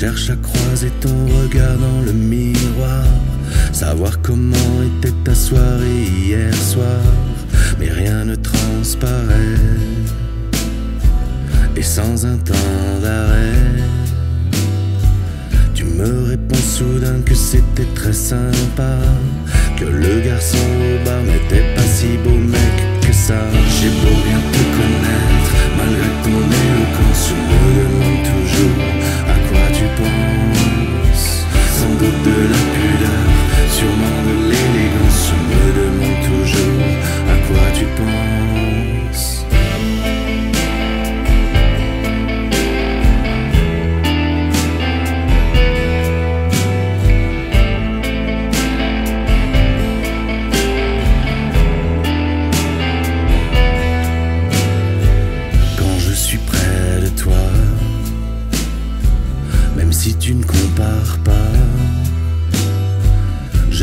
cherche à croiser ton regard dans le miroir, savoir comment était ta soirée hier soir, mais rien ne transparaît. Et sans un temps d'arrêt, tu me réponds soudain que c'était très sympa, que le garçon au bar n'était pas si beau mec que ça. J'ai beau bien de la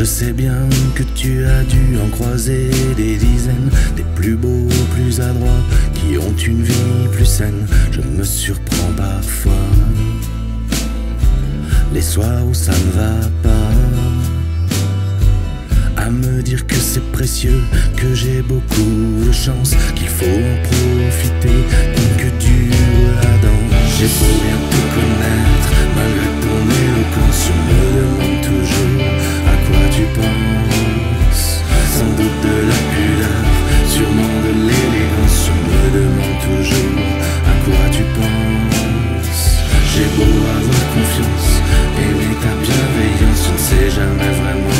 Je sais bien que tu as dû en croiser des dizaines, des plus beaux, plus adroits, qui ont une vie plus saine. Je me surprends parfois, les soirs où ça ne va pas à me dire que c'est précieux, que j'ai beaucoup de chance, qu'il faut en profiter confiance, aimer ta bienveillance, je ne sais jamais vraiment